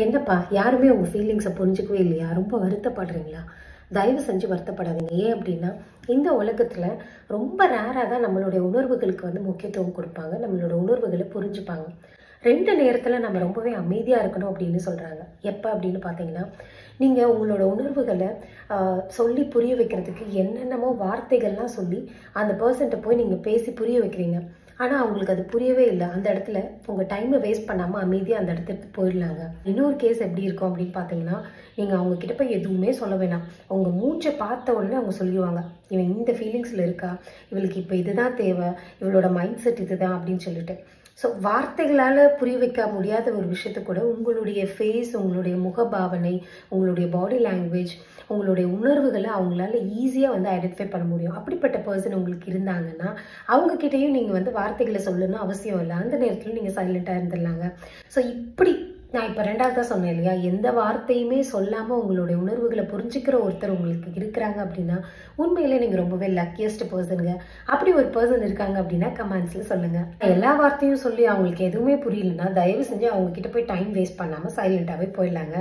என்னப்பா யாருமே உங்கள் ஃபீலிங்ஸை புரிஞ்சுக்கவே இல்லையா? ரொம்ப வருத்தப்படுறீங்களா? தயவு செஞ்சு வருத்தப்படாதீங்க. ஏன் அப்படின்னா இந்த உலகத்தில் ரொம்ப ரேராக தான் நம்மளுடைய உணர்வுகளுக்கு வந்து முக்கியத்துவம் கொடுப்பாங்க. நம்மளோட உணர்வுகளை புரிஞ்சுப்பாங்க. ரெண்டு நேரத்தில் நம்ம ரொம்பவே அமைதியாக இருக்கணும் அப்படின்னு சொல்கிறாங்க எப்போ அப்படின்னு பார்த்தீங்கன்னா நீங்கள் உங்களோட உணர்வுகளை சொல்லி புரிய வைக்கிறதுக்கு என்னென்னமோ வார்த்தைகள்லாம் சொல்லி அந்த பர்சன்ட்டை போய் நீங்கள் பேசி புரிய வைக்கிறீங்க. ஆனால் அவங்களுக்கு அது புரியவே இல்லை. அந்த இடத்துல உங்கள் டைமை வேஸ்ட் பண்ணாமல் அமைதியாக அந்த இடத்துக்கு போயிடலாங்க. இன்னொரு கேஸ் எப்படி இருக்கும் அப்படின்னு பார்த்தீங்கன்னா நீங்கள் அவங்க கிட்ட போய் எதுவுமே சொல்ல வேணாம். அவங்க மூச்சை பார்த்த உடனே அவங்க சொல்லிடுவாங்க இவன் இந்த ஃபீலிங்ஸில் இருக்கா? இவளுக்கு இப்போ இதுதான் தேவை. இவளோட மைண்ட் செட் இதுதான் அப்படின்னு சொல்லிட்டு. ஸோ வார்த்தைகளால் புரிய வைக்க முடியாத ஒரு விஷயத்த கூட உங்களுடைய ஃபேஸ் உங்களுடைய முகபாவனை உங்களுடைய பாடி லாங்குவேஜ் உங்களுடைய உணர்வுகளை அவங்களால ஈஸியாக வந்து ஐடென்டிஃபை பண்ண முடியும். அப்படிப்பட்ட பர்சன் உங்களுக்கு இருந்தாங்கன்னா அவங்க கிட்டேயும் நீங்கள் வந்து வார்த்தைகளை சொல்லணும் அவசியம் இல்லை. அந்த நேரத்தில் நீங்கள் சைலண்ட்டாக இருந்துடலாங்க. ஸோ இப்படி நான் இப்போ ரெண்டாவதாக சொன்னேன் இல்லையா? எந்த வார்த்தையுமே சொல்லாமல் உங்களுடைய உணர்வுகளை புரிஞ்சுக்கிற ஒருத்தர் உங்களுக்கு இருக்கிறாங்க அப்படின்னா உண்மையிலே நீங்கள் ரொம்பவே லக்கியஸ்ட் பர்சனுங்க அப்படி ஒரு பர்சன் இருக்காங்க அப்படின்னா கமெண்ட்ஸில் சொல்லுங்கள் எல்லா வார்த்தையும் சொல்லி அவங்களுக்கு எதுவுமே புரியலன்னா தயவு செஞ்சு அவங்க கிட்ட போய் டைம் வேஸ்ட் பண்ணாமல் சைலண்ட்டாகவே போயிடலாங்க.